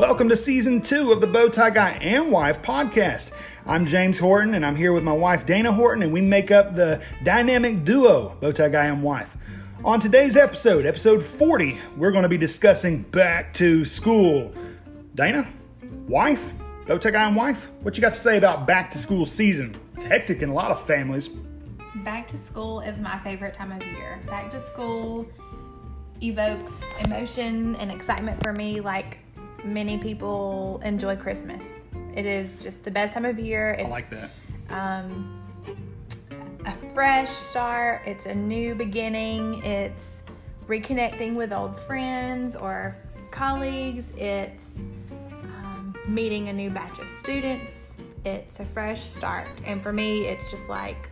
Welcome to season two of the Bowtie Guy and Wife podcast. I'm James Horton, and I'm here with my wife Dana Horton, and we make up the dynamic duo Bowtie Guy and Wife. On today's episode, episode 40, we're going to be discussing back to school. Dana, wife, Bowtie Guy and Wife, what you got to say about back to school season? It's hectic in a lot of families. Back to school is my favorite time of year. Back to school evokes emotion and excitement for me like many people enjoy Christmas. It is just the best time of year. It's, I like that. Um, a fresh start. It's a new beginning. It's reconnecting with old friends or colleagues. It's um, meeting a new batch of students. It's a fresh start. And for me, it's just like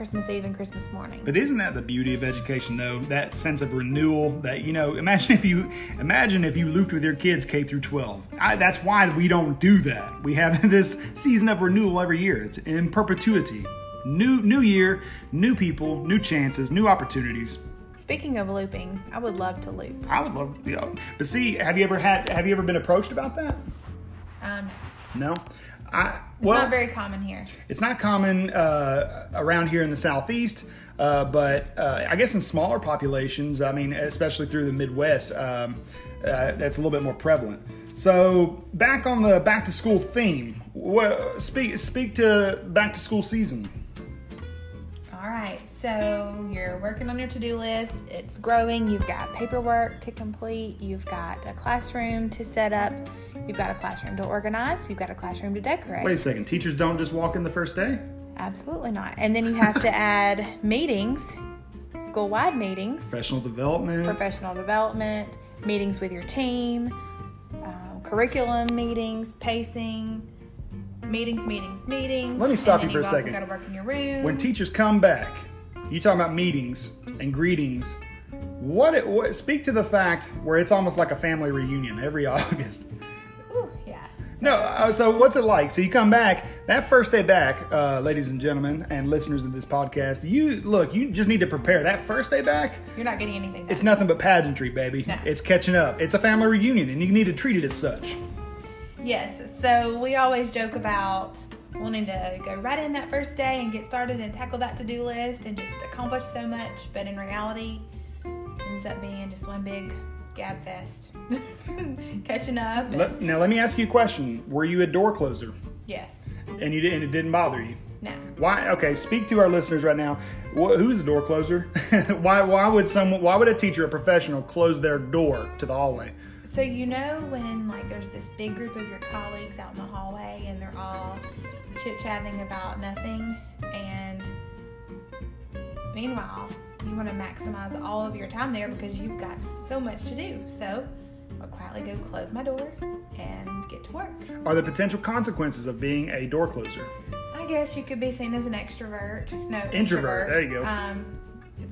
Christmas Eve and Christmas morning. But isn't that the beauty of education, though? That sense of renewal. That you know, imagine if you imagine if you looped with your kids K through 12. I, that's why we don't do that. We have this season of renewal every year. It's in perpetuity. New new year, new people, new chances, new opportunities. Speaking of looping, I would love to loop. I would love, you know, but see, have you ever had? Have you ever been approached about that? Um, No. I it's well, not very common here. It's not common uh, around here in the southeast, uh, but uh, I guess in smaller populations, I mean, especially through the Midwest, um, uh, that's a little bit more prevalent. So, back on the back to school theme, what, speak speak to back to school season. All right, so you're working on your to do list. It's growing. You've got paperwork to complete. You've got a classroom to set up. You've got a classroom to organize. You've got a classroom to decorate. Wait a second, teachers don't just walk in the first day. Absolutely not. And then you have to add meetings, school wide meetings, Professional development. professional development, meetings with your team, um, curriculum meetings, pacing. Meetings, meetings, meetings. Let me stop you for a you've second. Got to work in your room. when teachers come back, you talking about meetings and greetings. What, it, what speak to the fact where it's almost like a family reunion every August. No, uh, so what's it like? So you come back that first day back, uh, ladies and gentlemen, and listeners of this podcast. You look, you just need to prepare that first day back. You're not getting anything done. It's nothing but pageantry, baby. No. It's catching up. It's a family reunion, and you need to treat it as such. Yes. So we always joke about wanting to go right in that first day and get started and tackle that to do list and just accomplish so much, but in reality, it ends up being just one big gab fest. Catching up. Let, now, let me ask you a question: Were you a door closer, yes. and you didn't? It didn't bother you? No. Why? Okay, speak to our listeners right now. Wh- Who's a door closer? why? Why would someone? Why would a teacher, a professional, close their door to the hallway? So you know when like there's this big group of your colleagues out in the hallway and they're all chit chatting about nothing and meanwhile you want to maximize all of your time there because you've got so much to do. So I'll quietly go close my door and get to work. Are the potential consequences of being a door closer? I guess you could be seen as an extrovert. No, Introvert, there you go. Um,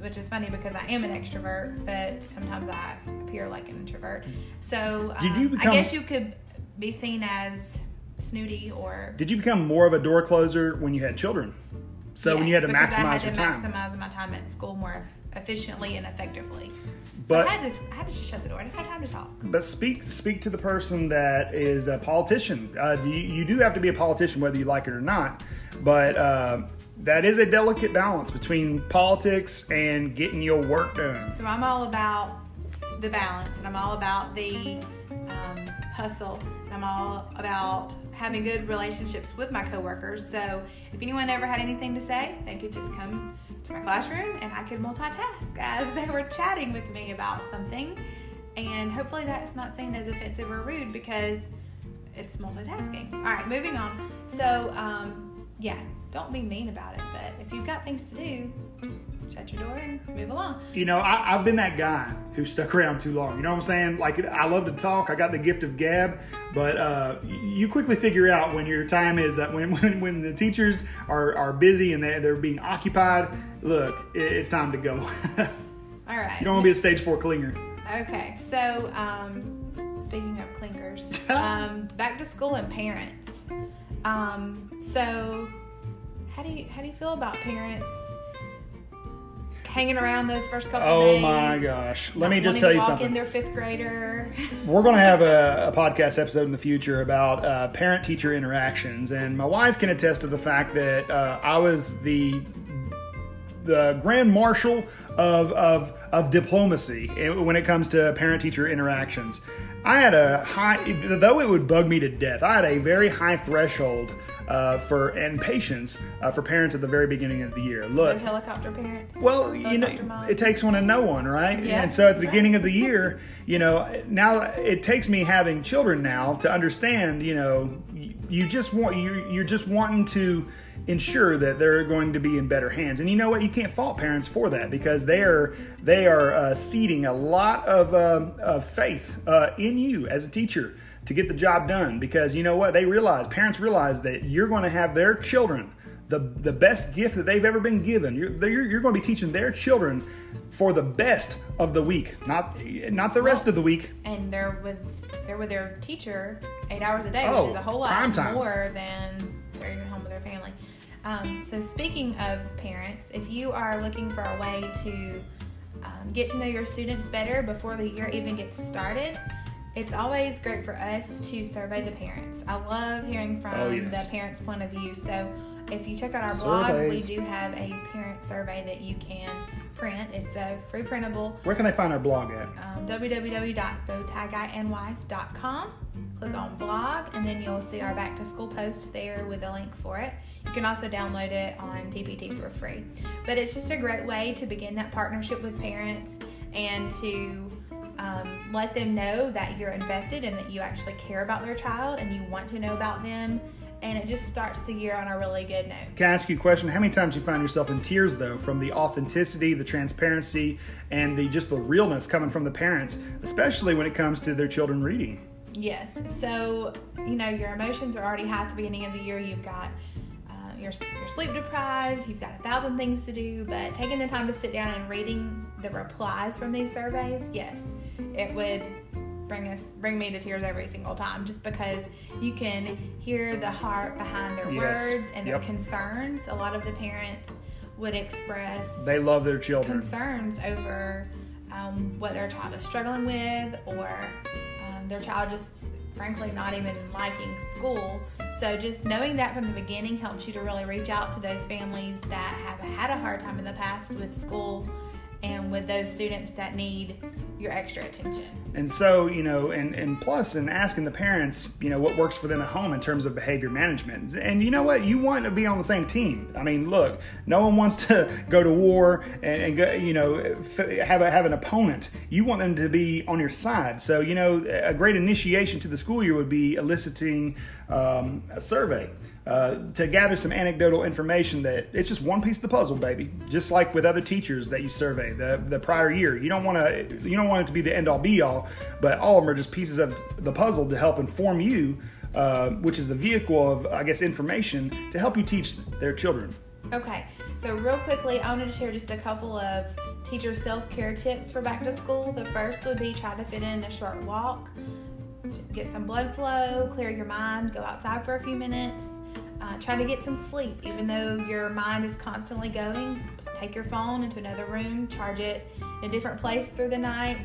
which is funny because I am an extrovert, but sometimes I appear like an introvert. So um, Did you become- I guess you could be seen as snooty or. Did you become more of a door closer when you had children? So when you had Yes, to maximize your time. maximize my time at school more efficiently and effectively. But- so I had to, I had to just shut the door. I didn't have time to talk. But speak speak to the person that is a politician. Uh, do you, you do have to be a politician whether you like it or not, but uh, that is a delicate balance between politics and getting your work done. So I'm all about the balance, and I'm all about the um, hustle, and I'm all about having good relationships with my coworkers. So if anyone ever had anything to say, they could just come to my classroom, and I could multitask as they were chatting with me about something. And hopefully that's not seen as offensive or rude because it's multitasking. All right, moving on. So um, yeah, don't be mean about it. But if you've got things to do, shut your door and move along. You know, I, I've been that guy who stuck around too long. You know what I'm saying? Like, I love to talk. I got the gift of gab, but uh, you quickly figure out when your time is uh, when when, when the teachers are, are busy and they, they're being occupied. Look, it, it's time to go. All right. you don't want to be a stage four clinger. Okay, so um, speaking of clinkers, um, back to school and parents. Um, so how do you how do you feel about parents hanging around those first couple Oh days. my gosh. Let me just tell you something. in their fifth grader. We're going to have a, a podcast episode in the future about uh, parent teacher interactions. And my wife can attest to the fact that uh, I was the the grand marshal of, of, of diplomacy when it comes to parent teacher interactions. I had a high, though it would bug me to death, I had a very high threshold uh, for and patience uh, for parents at the very beginning of the year. Look, Those helicopter parents. well, you know, mom. it takes one to know one, right? Yeah, and so at the beginning of the year, you know, now it takes me having children now to understand, you know, you, you just want you you're just wanting to ensure that they're going to be in better hands. And you know what? You can't fault parents for that because they are they are uh, seeding a lot of, um of faith uh, in you as a teacher to get the job done. Because you know what? They realize parents realize that you're going to have their children the the best gift that they've ever been given. You're you're, you're going to be teaching their children for the best of the week, not not the rest of the week. and they're with they're with their teacher eight hours a day, Oh, which is a whole lot time. more than they're even home with their family. Um, so speaking of parents, if you are looking for a way to um, get to know your students better before the year even gets started, it's always great for us to survey the parents. I love hearing from Oh, yes. the parents' point of view. So if you check out our blog, we do have a parent survey that you can print. It's a free printable Where can they find our blog at? um, www.bowtieguyandwife.com. Click on blog, and then you'll see our back to school post there with a link for it. You can also download it on TPT for free. But it's just a great way to begin that partnership with parents and to um, let them know that you're invested and that you actually care about their child and you want to know about them. And it just starts the year on a really good note. Can I ask you a question? How many times you find yourself in tears though from the authenticity, the transparency, and the just the realness coming from the parents, especially when it comes to their children reading? Yes. So, you know, your emotions are already high at the beginning of the year. You've got, uh, you're, you're sleep deprived, you've got a thousand things to do, but taking the time to sit down and reading the replies from these surveys, yes, it would bring us bring me to tears every single time just because you can hear the heart behind their Yes. words and their Yep. concerns a lot of the parents would express They love their children. concerns over um, what their child is struggling with or um, their child just frankly not even liking school so just knowing that from the beginning helps you to really reach out to those families that have had a hard time in the past with school and with those students that need your extra attention And so, you know, and, and plus, in asking the parents, you know, what works for them at home in terms of behavior management. And you know what? You want to be on the same team. I mean, look, no one wants to go to war and, and go, you know, have, a, have an opponent. You want them to be on your side. So, you know, a great initiation to the school year would be eliciting um, a survey. Uh, to gather some anecdotal information that it's just one piece of the puzzle, baby. Just like with other teachers that you survey the the prior year, you don't want to you don't want it to be the end all be all, but all of them are just pieces of the puzzle to help inform you, uh, which is the vehicle of I guess information to help you teach their children. Okay, so real quickly, I wanted to share just a couple of teacher self care tips for back to school. The first would be try to fit in a short walk, get some blood flow, clear your mind, go outside for a few minutes, uh, try to get some sleep. Even though your mind is constantly going, take your phone into another room, charge it in a different place through the night.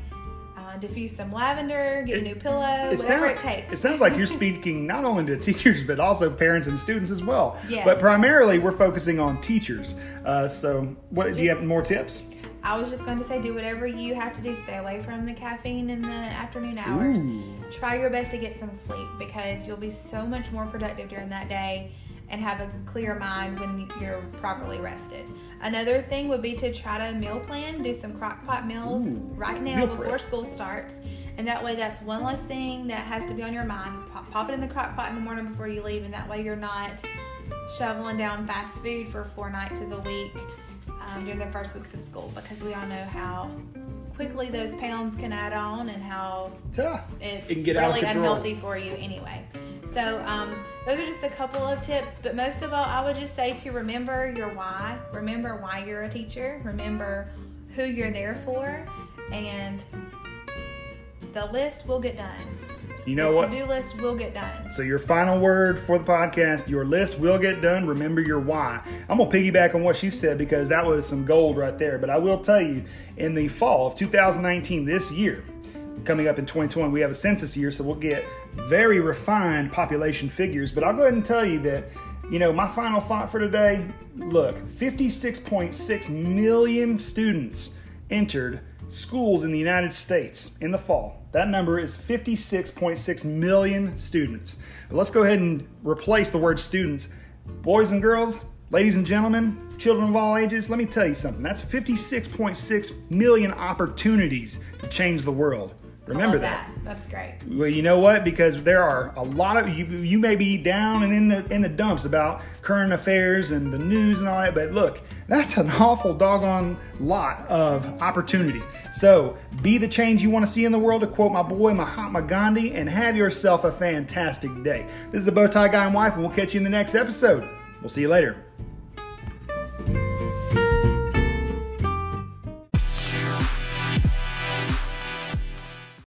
Uh, diffuse some lavender, get a new pillow, whatever sound- it takes. it sounds like you're speaking not only to teachers but also parents and students as well. Yes. But primarily, we're focusing on teachers. Uh, so, what do you have more tips? I was just going to say, do whatever you have to do. Stay away from the caffeine in the afternoon hours. Ooh. Try your best to get some sleep because you'll be so much more productive during that day and have a clear mind when you're properly rested. Another thing would be to try to meal plan, do some crock pot meals Ooh, right now meal before prep. school starts. And that way, that's one less thing that has to be on your mind. Pop, pop it in the crock pot in the morning before you leave, and that way you're not shoveling down fast food for four nights of the week um, during the first weeks of school because we all know how quickly those pounds can add on and how Yeah. it's It can get really unhealthy for you anyway. So um, those are just a couple of tips, but most of all, I would just say to remember your why. Remember why you're a teacher. Remember who you're there for, and the list will get done. You know the what? To-do list will get done. So your final word for the podcast, your list will get done. Remember your why. I'm gonna piggyback on what she said because that was some gold right there. But I will tell you, in the fall of 2019, this year, coming up in 2020, we have a census year, so we'll get very refined population figures. But I'll go ahead and tell you that, you know, my final thought for today. Look, 56.6 million students entered schools in the United States in the fall. That number is 56.6 million students. Let's go ahead and replace the word students. Boys and girls, ladies and gentlemen, children of all ages, let me tell you something. That's 56.6 million opportunities to change the world. Remember Love that. That's great. Well, you know what? Because there are a lot of you. You may be down and in the in the dumps about current affairs and the news and all that, but look, that's an awful doggone lot of opportunity. So be the change you want to see in the world. To quote my boy Mahatma Gandhi, and have yourself a fantastic day. This is the Bowtie Guy and Wife, and we'll catch you in the next episode. We'll see you later.